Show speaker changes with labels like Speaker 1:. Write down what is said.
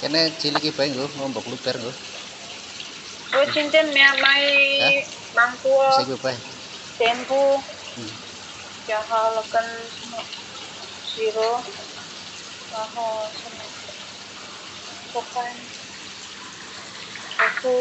Speaker 1: Kene cilik iki bae nggo ngombok luber nggo.
Speaker 2: Oh cincin mea mai. Mangku.
Speaker 1: Kuwi bae.
Speaker 2: tempu
Speaker 1: Hmm.
Speaker 2: jahalakan zero. Tahu bukan aku